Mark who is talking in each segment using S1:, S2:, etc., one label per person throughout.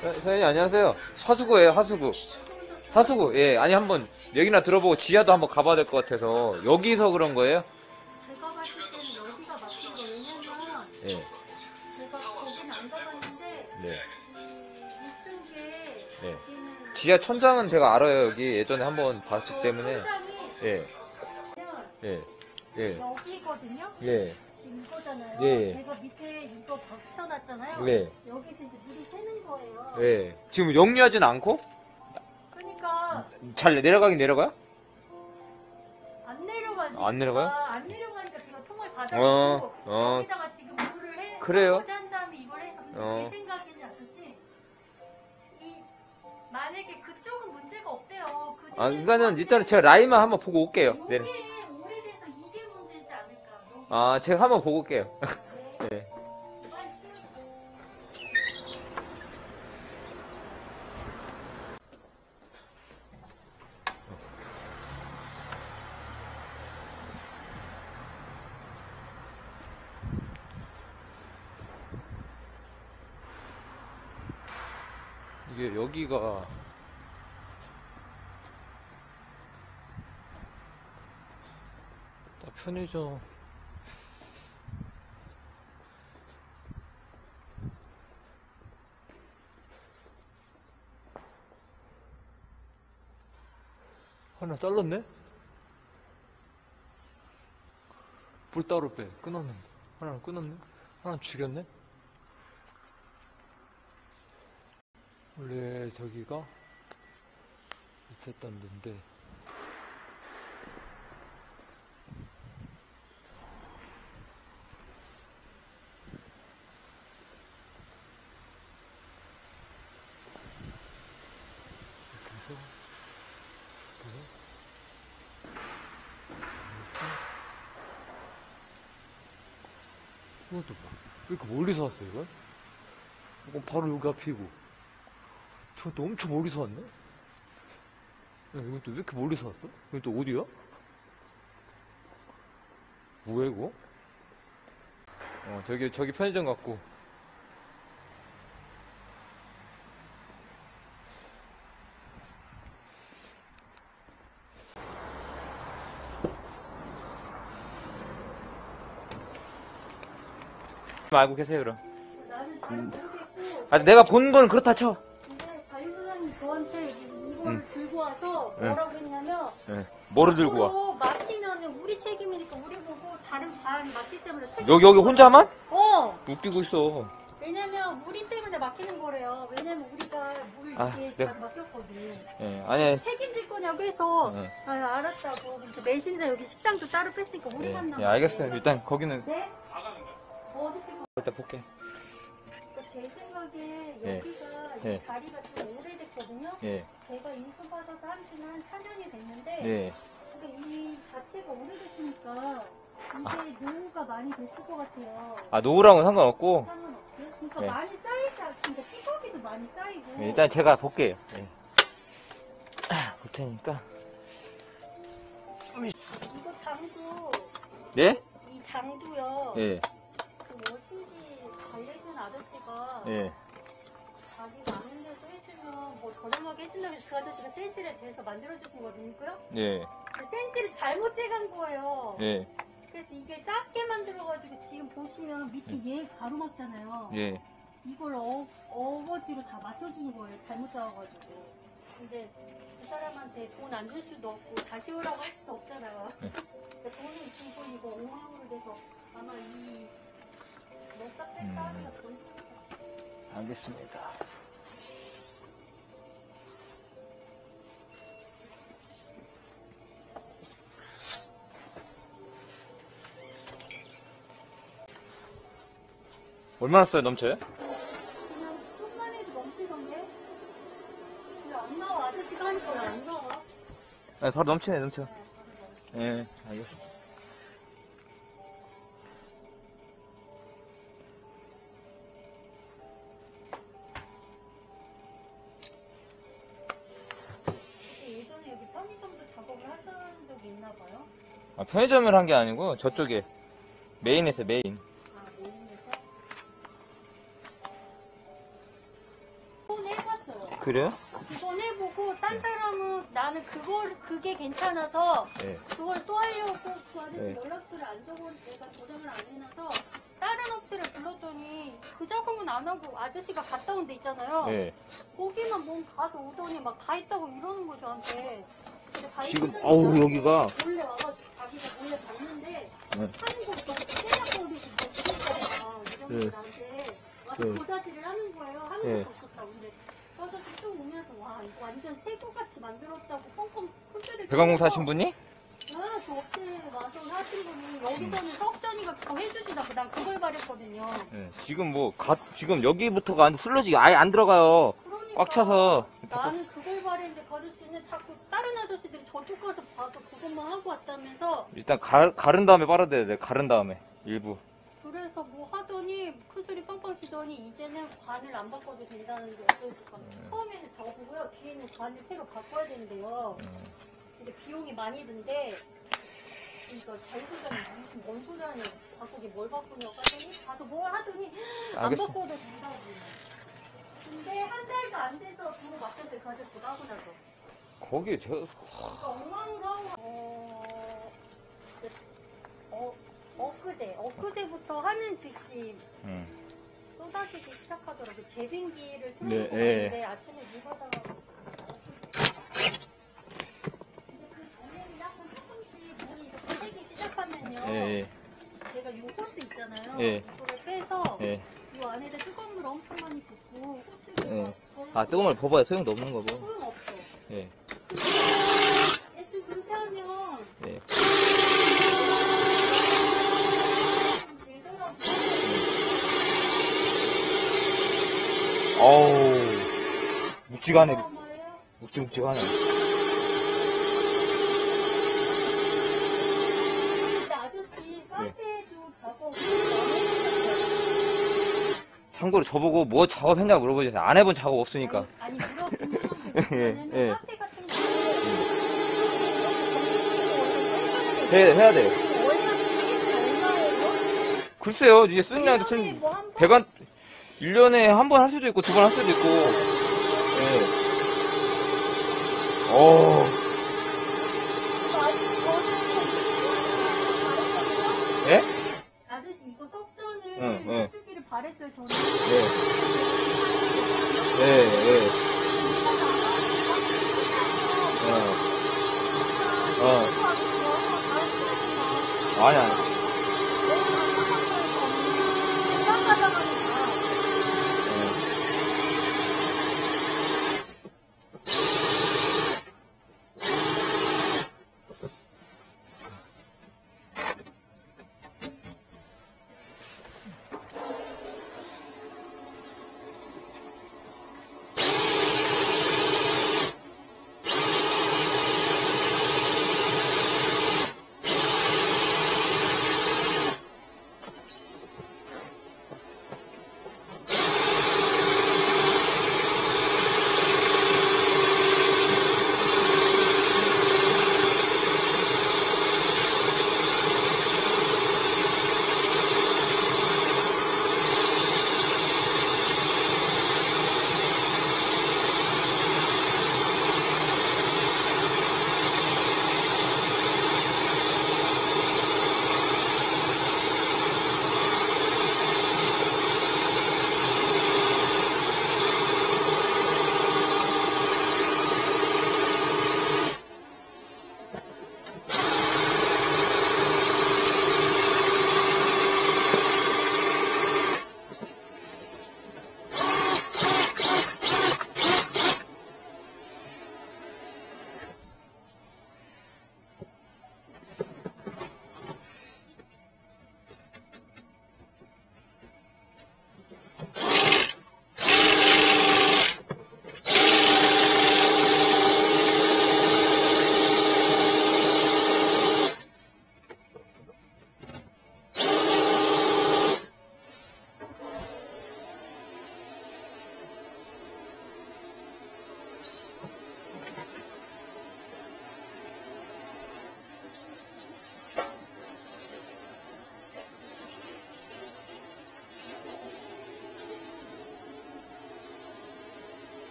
S1: 사- 사장님 안녕하세요. 하수구예요, 하수구. 하수구. 예, 아니 한번 여기나 들어보고 지하도 한번 가봐야 될 것 같아서 여기서 그런 거예요?
S2: 제가 봤을 때는 여기가 막힌 거 왜냐면
S1: 예,
S2: 제가 거기는 안 가봤는데
S1: 네,
S2: 이. 여기는
S1: 지하 천장은 제가 알아요. 여기 예전에 한번 봤기 때문에.
S2: 천장이
S1: 예, 예, 예,
S2: 여기거든요.
S1: 예,
S2: 지금 이거잖아요.
S1: 예.
S2: 제가 밑에 이거 박쳐놨잖아요.
S1: 네,
S2: 거 예.
S1: 지금 역류하진 않고
S2: 그러니까
S1: 잘 내려가긴 내려가요?
S2: 안 내려가지.
S1: 안 내려가요?
S2: 아, 안 내려가니까 제가 통을 받아고
S1: 어, 어.
S2: 여기다가 지금 물을 해.
S1: 그래요?
S2: 한 다음에 이걸 해서 근데
S1: 어.
S2: 제 생각에는 어떠지? 이 만약에 그쪽은 문제가 없대요. 그
S1: 아,
S2: 대신
S1: 그러니까는 일단은 제가 라인만 한번 보고 올게요. 네.
S2: 오래돼서 이게 문제지 않을까.
S1: 아, 제가 한번 보고 올게요.
S2: 네.
S1: 네.
S2: 빨리 치우세요.
S1: 이게 여기가 딱 편의점 하나 잘랐네? 불 따로 빼 끊었는데 하나는 끊었네? 하나는 죽였네? 원래 저기가 있었던 데인데 이것도 봐. 왜 이렇게 멀리서 왔어 이걸? 이건 바로 여기 앞이고 저건 또 엄청 멀리서 왔네? 야, 이건 또 왜 이렇게 멀리서 왔어? 이건 또 어디야? 뭐야, 이거? 어, 저기, 저기 편의점 같고. 알고 계세요, 그럼.
S2: 나는 잘 모르겠고
S1: 아, 내가 본 건 그렇다 쳐.
S2: 뭐라고 했냐면
S1: 예. 뭐를 들고 와?
S2: 맡기면은 우리 책임이니까 우리 보고 다른 반 맡기 때문에 책임
S1: 여기, 여기 혼자만?
S2: 어
S1: 웃기고 있어.
S2: 왜냐면 우리 때문에 맡기는 거래요 왜냐면 우리가 물
S1: 아,
S2: 이렇게
S1: 네.
S2: 잘 맡겼거든
S1: 예, 아니,
S2: 책임질 거냐고 해서
S1: 예.
S2: 아 알았다고 그래서 메신저 여기 식당도 따로 뺐으니까
S1: 예,
S2: 우리만 남았
S1: 예, 알겠어요. 일단 거기는
S2: 네? 어디 지금
S1: 일단 볼게.
S2: 제 생각에
S1: 네.
S2: 여기가
S1: 네.
S2: 이 자리가 좀 오래됐거든요
S1: 예,
S2: 제가 인수받아서 한 지는 한 4년이 됐는데
S1: 예.
S2: 그러니까 이 자체가 오래됐으니까 이게 노후가 많이 됐을 것 같아요.
S1: 아, 노후랑은 상관없고,
S2: 상관없어요? 그러니까
S1: 네.
S2: 많이 쌓이지 않고 삐걱이도 많이 쌓이고
S1: 예, 일단 제가 볼게요. 예. 볼 테니까.
S2: 이거 장도
S1: 예?
S2: 이 장도요
S1: 예,
S2: 아저씨가
S1: 예.
S2: 자기 많은 데서 해주면 뭐 저렴하게 해준다고 해서 그 아저씨가 센치를 재서 만들어주신 거니까요
S1: 예,
S2: 그 센치를 잘못 재간 거예요
S1: 예,
S2: 그래서 이게 작게 만들어가지고 지금 보시면 밑에 얘 가로막잖아요
S1: 예.
S2: 이걸 어, 어거지로 다 맞춰주는 거예요. 잘못 잡아가지고. 근데 그 사람한테 돈 안 줄 수도 없고 다시 오라고 할 수도 없잖아요.
S1: 네.
S2: 그러니까 돈은 지고 이거 옹호용으로 돼서 아마 이
S1: 음. 알겠습니다. 얼마나 써요, 넘쳐요?
S2: 그냥 조금만 해도 넘치던데? 근데 안 나와. 아저씨가 하니까 왜 안 나와?
S1: 아, 바로 넘치네, 넘쳐.
S2: 네,
S1: 예, 알겠습니다.
S2: 봐요?
S1: 아, 편의점을 한 게 아니고, 저쪽에, 메인에서 메인.
S2: 아, 메인에서? 폰 해봤어요.
S1: 그래요?
S2: 두번 해보고 딴 사람은 나는 그걸 그게 괜찮아서
S1: 예.
S2: 그걸 또 하려고 그 아저씨
S1: 네.
S2: 연락처를 안 적어 내가 저장을 안 해놔서 다른 업체를 불렀더니 그 작업은 안 하고 아저씨가 갔다 온 데 있잖아요.
S1: 예.
S2: 거기만 몸 가서 오더니 막가 있다고 이러는 거 저한테.
S1: 지금, 어우, 여기가. 네.
S2: 이러면서
S1: 네.
S2: 나한테 와서
S1: 네.
S2: 고자질을 하는 거예요. 하는
S1: 네.
S2: 것도 없었다고. 근데 그 아저씨 또 오면서 와 이거 완전 새거같이 만들었다고 뻥뻥 큰소리를
S1: 배관공사
S2: 치면서
S1: 하신 분이?
S2: 아, 그 업체 와서 하신 분이 여기서는 석션이가 그거 해주지다고 난 그걸 바랬거든요.
S1: 예. 지금 뭐, 가, 지금 여기부터가 안, 슬러지 아예 안 들어가요.
S2: 그러니까
S1: 꽉 차서.
S2: 나는 그 걸 바랬는데 그 아저씨는 자꾸 다른 아저씨들이 저쪽 가서 봐서 그것만 하고 왔다면서
S1: 일단 가, 가른 다음에 빨아대야 돼. 가른 다음에. 일부.
S2: 그래서 뭐 하더니 큰 소리 빵빵 치더니 이제는 관을 안 바꿔도 된다는데 어떨까 처음에는 저거고요 뒤에는 관을 새로 바꿔야 된대요 근데 비용이 많이 든대 그러니까 자유소장이 무슨 뭔 하냐 바꾸기 뭘 바꾸냐고 하더니 가서 뭘 하더니 안
S1: 알겠어.
S2: 바꿔도 된다고 근데 한 달도 안 돼서 도로 맡겼어요 그 아저씨가 하고 나서
S1: 거기, 저,
S2: 그러니까 엉망으로 어... 어... 엊그제 엊그제부터 하는 즉시
S1: 음.
S2: 쏟아지기 시작하더라고요. 제빙기를
S1: 네,
S2: 틀어놓고
S1: 예.
S2: 갔는데 아침에 물 받아가지고. 근데 그 전에는 약간 조금씩 물이 이렇게 새기 시작하면요.
S1: 예, 예.
S2: 제가 요 호스 있잖아요.
S1: 예.
S2: 이거를 빼서
S1: 예.
S2: 요 안에다 뜨거운 물 엄청 많이 붓고 호스를
S1: 예.
S2: 막
S1: 아, 뜨거운 물 버봐야 소용도 없는 거고.
S2: 소용 없어.
S1: 예.
S2: 애초에 그렇게 하면
S1: 예.
S2: 되더라고요.
S1: 어우. 묵직하네. 묵직묵직하네.
S2: 근데 아저씨 카페도 작업
S1: 참고로 저보고 뭐 작업했냐고 물어보셨어요. 안 해본 작업 없으니까.
S2: 아니 물어보는 사람들
S1: 예, 예.
S2: 카페 같은 거
S1: 해, 해야 돼요.
S2: 얼마예요?
S1: 글쎄요, 이제 쓰는 양도 좀,
S2: 번?
S1: 배관, 1년에 한 번 할 수도 있고, 두 번 할 수도 있고, 예. 어 예?
S2: 아저씨 이거 석선을
S1: 응,
S2: 바랬어요 저는
S1: 예. 예, 예. 어. 어. 아니, 아니.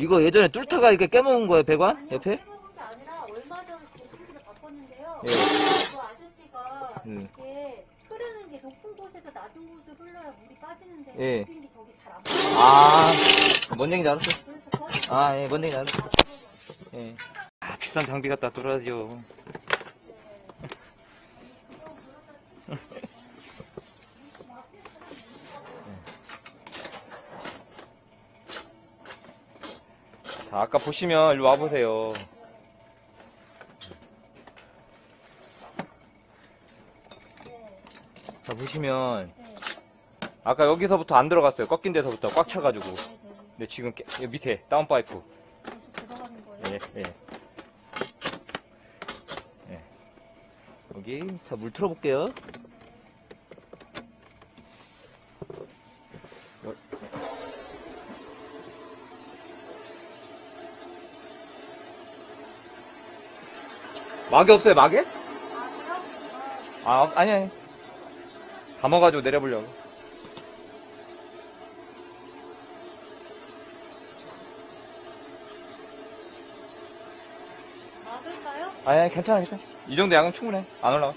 S1: 이거 예전에 뚫다가 이렇게 깨먹은 거예요, 배관?
S2: 아니요,
S1: 옆에?
S2: 해먹은 게 아니라 얼마 전에 제품기를 바꿨는데요.
S1: 예.
S2: 그 아저씨가
S1: 음.
S2: 이게 흐르는 게 높은 곳에서 낮은 곳으로 흘러야 물이 빠지는데
S1: 예.
S2: 높은 게 저기 잘안 빠져요.
S1: 아, 뭔 얘기인지 알았어.
S2: 그래서
S1: 아, 예, 뭔 얘기인지 알았어.
S2: 아,
S1: 예. 아, 비싼 장비 갖다 뚫어야죠. 자, 아까 보시면 일로 와보세요. 자, 보시면
S2: 네.
S1: 아까 여기서부터 안 들어갔어요. 꺾인 데서부터 꽉 차가지고. 근데 지금 깨- 여기 밑에 다운 파이프.
S2: 계속 들어가는 거예요.
S1: 예, 예. 예. 여기, 자, 물 틀어볼게요. 막이 없어요, 막이?
S2: 아?
S1: 아, 아니, 아니. 감아가지고 내려보려고.
S2: 아, 막을까요?
S1: 아니, 아니, 괜찮아, 괜찮아. 이 정도 양은 충분해. 안 올라가.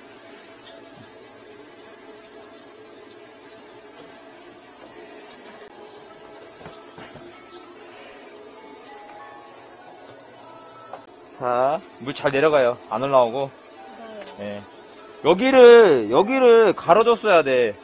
S1: 자, 물 잘 내려가요. 안 올라오고.
S2: 네.
S1: 예. 여기를, 여기를 가로줬어야 돼.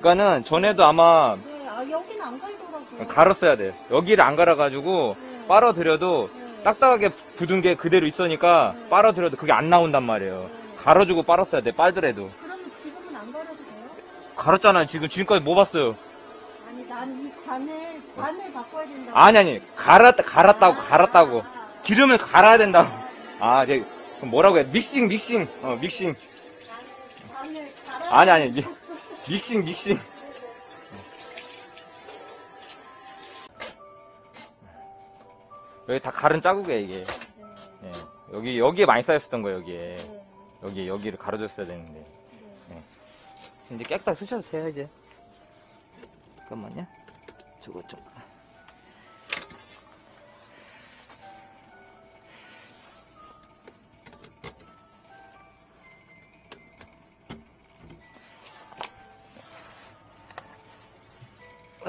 S1: 그니까는 전에도 아마
S2: 네, 아, 여기는 안 갈더라고요.
S1: 갈았어야 돼. 여기를 안 갈아가지고
S2: 네.
S1: 빨아들여도
S2: 네.
S1: 딱딱하게 굳은 게 그대로 있으니까
S2: 네.
S1: 빨아들여도 그게 안 나온단 말이에요. 갈아주고 빨았어야 돼, 빨더라도.
S2: 그러면 지금은 안 갈아도 돼요?
S1: 갈았잖아요. 지금, 지금까지 뭐 봤어요?
S2: 아니, 난이 관을, 관을 바꿔야 된다.
S1: 아니, 아니. 갈았, 갈았다고,
S2: 아,
S1: 갈았다고. 기름을 갈아야 된다고. 아, 이제, 뭐라고 해? 믹싱, 믹싱. 어, 믹싱. 아니, 아니, 이제. 믹싱, 믹싱. 여기 다 가른 자국이야, 이게.
S2: 네,
S1: 예. 여기, 여기에 많이 쌓였었던 거예요, 여기에.
S2: 네,
S1: 여기, 여기를 가려줬어야 되는데.
S2: 네.
S1: 이제 깨끗하게 쓰셔도 돼요, 이제. 잠깐만요. 저거 좀.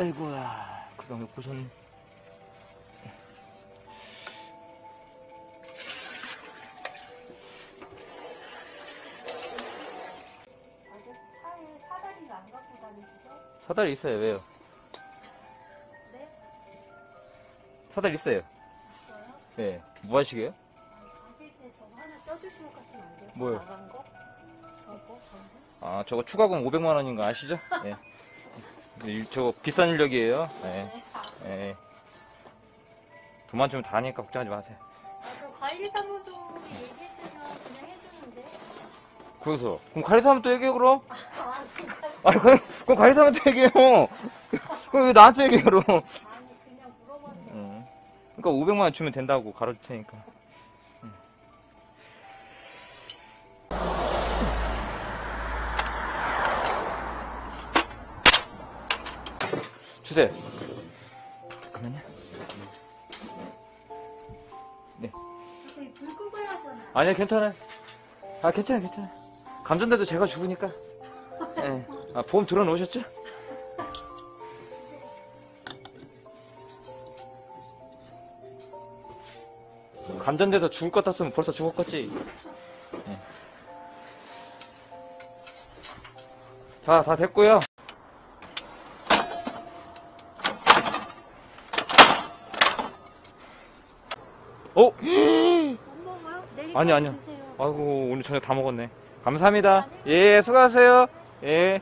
S1: 아이고야, 그동안 왜 보셨니?
S2: 아저씨 차에 사다리를 안 갖고 다니시죠?
S1: 사다리 있어요, 왜요?
S2: 네?
S1: 사다리 있어요.
S2: 있어요?
S1: 예. 뭐 하시게요?
S2: 아, 가실 때 저거 하나 껴주시고 가시면 안 돼요?
S1: 뭐요?
S2: 나간 거? 저거? 저거?
S1: 아, 저거 추가금 500만 원인 거 아시죠? 예. 일- 저거 비싼 인력이에요. 예.
S2: 네.
S1: 예. 돈만 주면 다 하니까 걱정하지 마세요.
S2: 아, 그 관리사무소 얘기해주면 그냥 해주는데.
S1: 그래서, 그럼 관리사면 또 얘기해, 그럼?
S2: 아, 그냥,
S1: 아니, 그럼, 그럼 관리사면 또 얘기해요. 그럼 왜 나한테 얘기해, 그럼?
S2: 아니, 그냥 물어봤어요.
S1: 응. 그러니까 500만 원 주면 된다고 가르칠 테니까. 주세요. 잠깐만요.
S2: 저희 불 끄고 해야잖아요.
S1: 아니요, 괜찮아요. 아, 괜찮아요, 괜찮아요. 감전돼도 제가 죽으니까. 예. 아, 보험 들어놓으셨죠? 감전돼서 죽을 것 같았으면 벌써 죽었겠지. 예. 자, 다 됐고요. 어?
S2: 못 먹어요? 내일
S1: 아니,
S2: 거 아니요.
S1: 아이고 오늘 저녁 다 먹었네. 감사합니다. 예, 수고하세요. 예.